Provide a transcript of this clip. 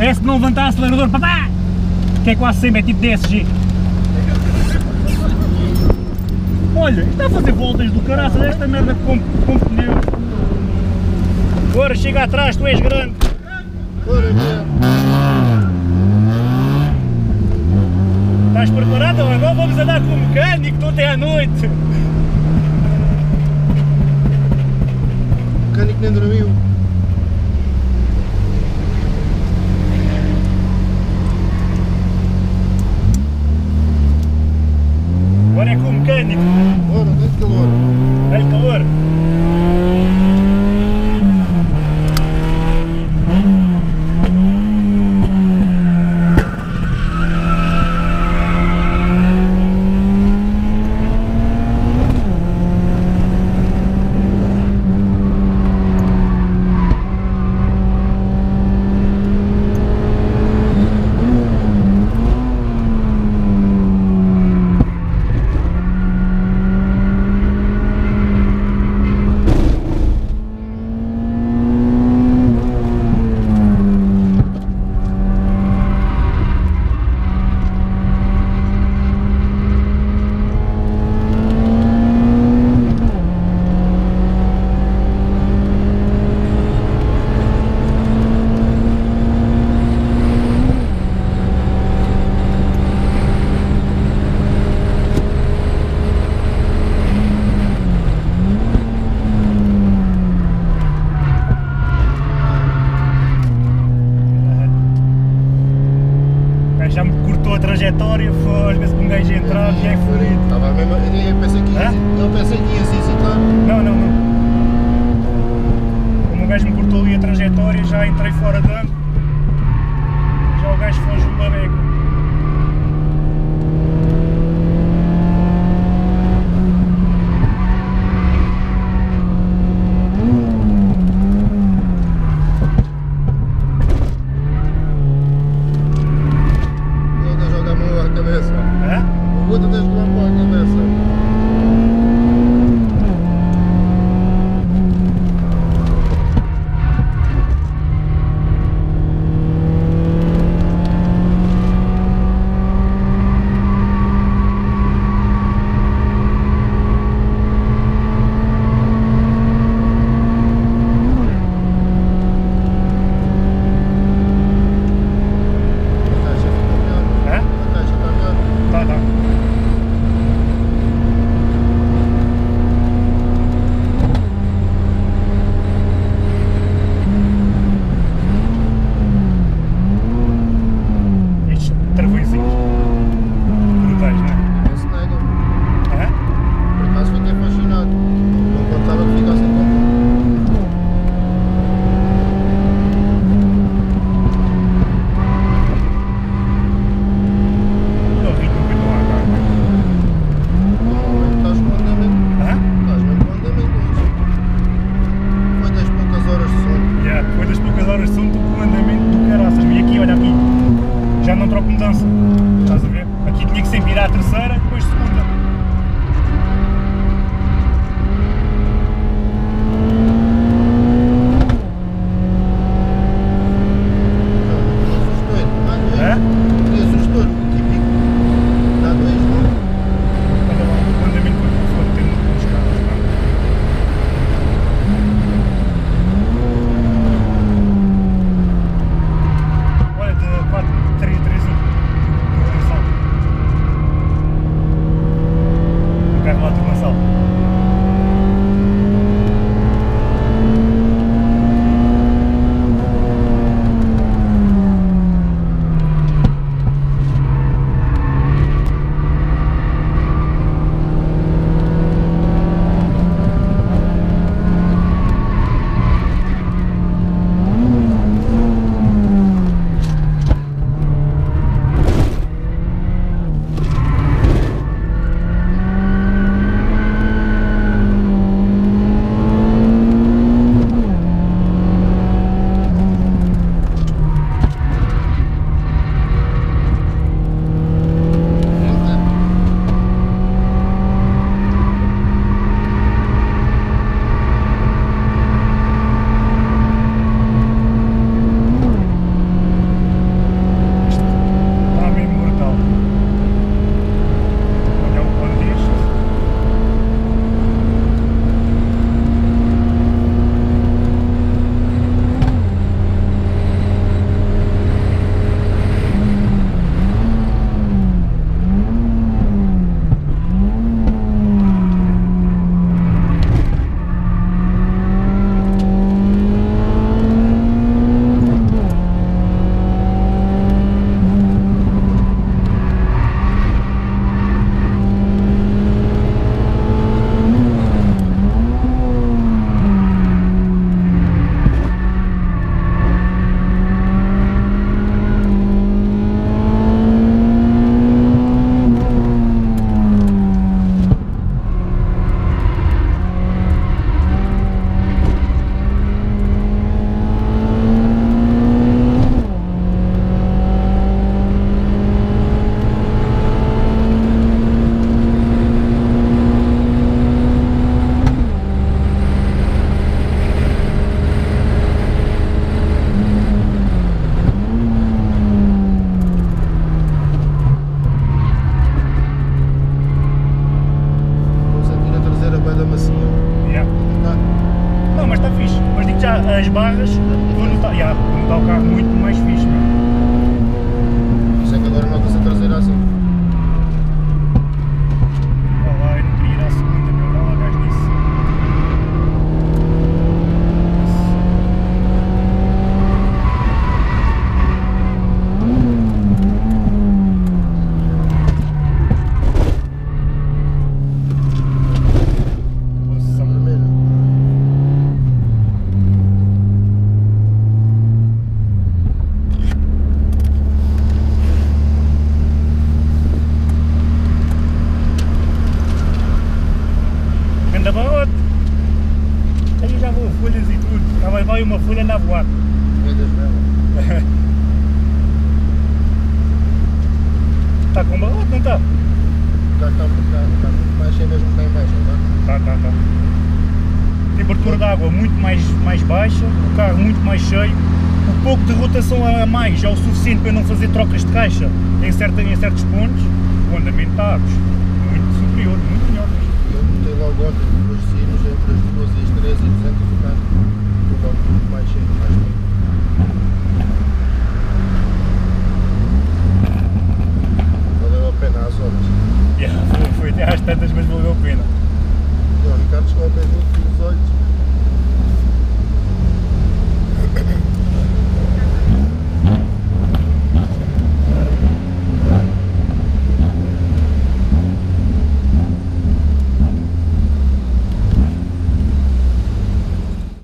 É se não levantar o acelerador, papá! Que é quase sempre, é tipo DSG. Olha, está a fazer voltas do caraças esta merda com, com pneu. Agora chega atrás, tu és grande. Estás preparado? Agora vamos andar com o mecânico, não até à noite. O mecânico nem dormiu. Mecânico. Ora, calor. Dá-lhe calor. Já é fodido. Estava mesmo. Eu pensei que ia. Eu pensei que ia se hesitar. Não, não, não. Como o gajo me cortou ali a trajetória, já entrei fora de ângulo. Já o gajo foge uma beca. when the as barras, quando está, vou quando está o carro muito mais grande barrote. Aí já vão folhas e tudo. Já vai, vai uma folha na voar. Folhas belas. está com barrote, não está? Já está, está, está muito mais cheio, mesmo está em baixa, está? Está, está, está. Temperatura de água muito mais, mais baixa, o carro muito mais cheio o pouco de rotação a mais é o suficiente para não fazer trocas de caixa em, certa, em certos pontos, o andamento está depois de sairmos entre as 2 e